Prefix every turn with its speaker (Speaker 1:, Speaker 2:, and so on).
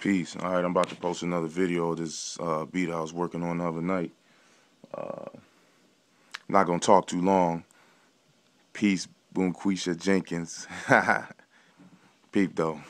Speaker 1: Peace. All right, I'm about to post another video of this uh, beat I was working on the other night. Uh, not gonna talk too long. Peace, Boom Quisha Jenkins. Peep though.